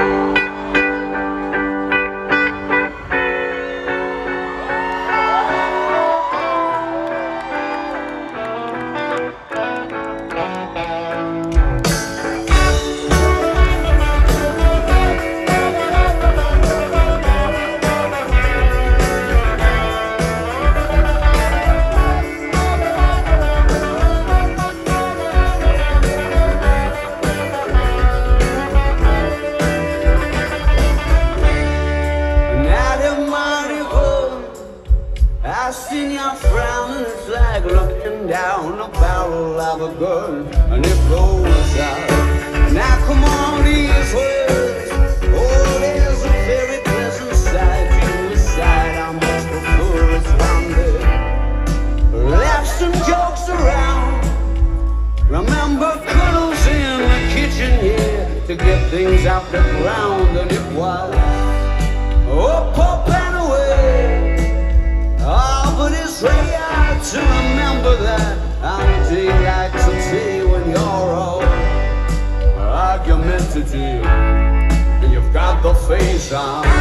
Bye. I seen your frown, it's like looking down the barrel of a gun, and it goes out. Now come on, these words. Oh, there's a very pleasant sight. You decide how much prefer it's rounded. Laugh some jokes around. Remember cuddles in the kitchen, yeah, to get things off the ground, and it was. That like today when you're all argumentative and you've got the face on.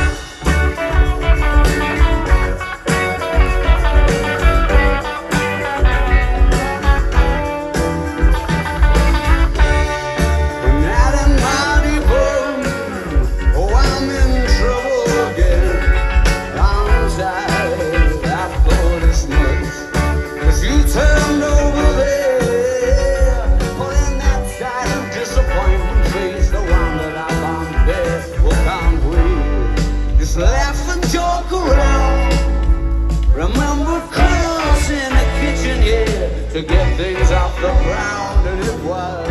To get things off the ground, and it was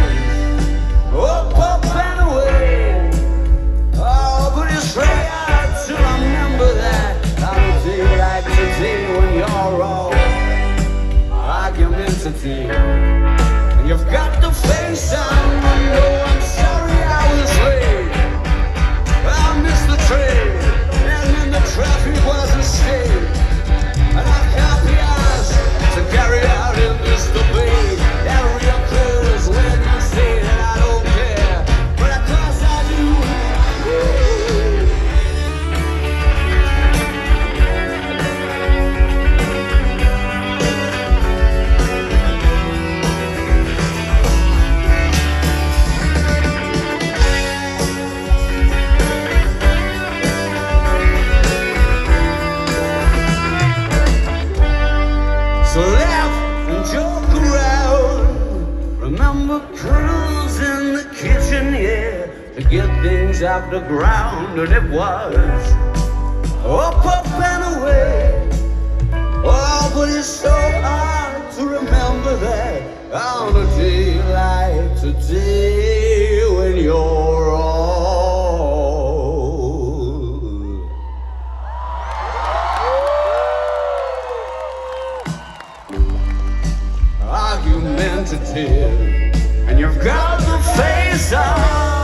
So laugh and joke around. Remember curls in the kitchen, yeah, to get things off the ground, and it was up, up argumentative, and you've got the face on.